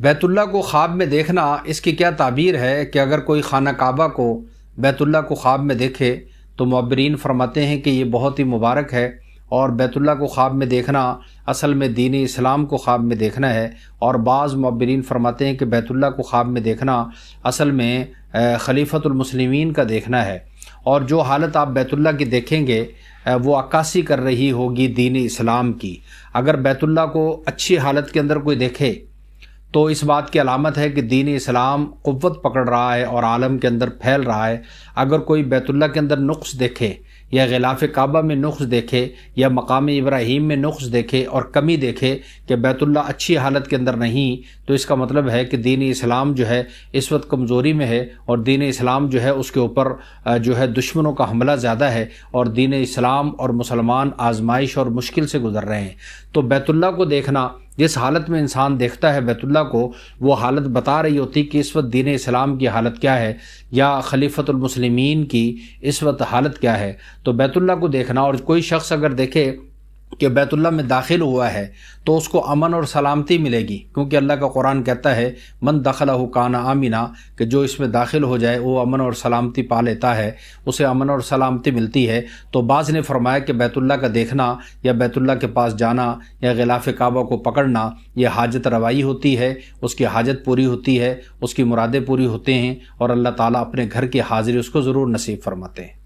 बैतुल्ला को ख्वाब में देखना इसकी क्या ताबीर है कि अगर कोई खाना काबा को बैतुल्ला को ख्वाब में देखे तो मबरीन फरमाते हैं कि ये बहुत ही मुबारक है और बैतुल्ला को ख्वाब में देखना असल में दीन इस्लाम को ख्वाब में देखना है और बाज़ मबरीन फरमाते हैं कि बैतुल्ला को ख्वाब में देखना असल में खलीफतुलमसलिमीन का देखना है। और जो हालत आप बैतुल्ला की देखेंगे वो अक्कासी कर रही होगी दीन इस्लाम की। अगर बैतुल्ला को अच्छी हालत के अंदर कोई देखे तो इस बात की अलामत है कि दीन इस्लाम क़वत पकड़ रहा है और आलम के अंदर फैल रहा है। अगर कोई बैतुल्ला के अंदर नुक्स देखे, या गिलाफ काबा में नुक्स देखे, या मकाम इब्राहिम में नुक्स देखे और कमी देखे कि बैतुल्ला अच्छी हालत के अंदर नहीं तो इसका मतलब है कि दीन इस्लाम जो है, इस वक्त कमज़ोरी में है और दीन इस्लाम जो है, उसके ऊपर जो है दुश्मनों का हमला ज़्यादा है और दीन इस्लाम और मुसलमान आजमाइश और मुश्किल से गुजर रहे हैं। तो बैतुल्ला को देखना जिस हालत में इंसान देखता है बैतुल्ला को, वो हालत बता रही होती कि इस वक्त दीन इस्लाम की हालत क्या है या खलीफतुलमसलिमीन की इस वक्त हालत क्या है। तो बैतुल्ला को देखना और कोई शख्स अगर देखे कि बैतुल्ला में दाखिल हुआ है तो उसको अमन और सलामती मिलेगी। क्योंकि अल्लाह का कुरान कहता है, मन दखला काना आमिना कि जो इसमें दाखिल हो जाए, वो अमन और सलामती पा लेता है। उसे अमन और सलामती मिलती है। तो बाज़ ने फरमाया कि बैतुल्ला का देखना, या बैतुल्ला के पास जाना, या गिलाफ काबा को पकड़ना यह हाजत रवाई होती है। उसकी हाजत पूरी होती है, उसकी मुरादें पूरी होते हैं, और अल्लाह ताला अपने घर की हाजिरी उसको ज़रूर नसीब फरमाते हैं।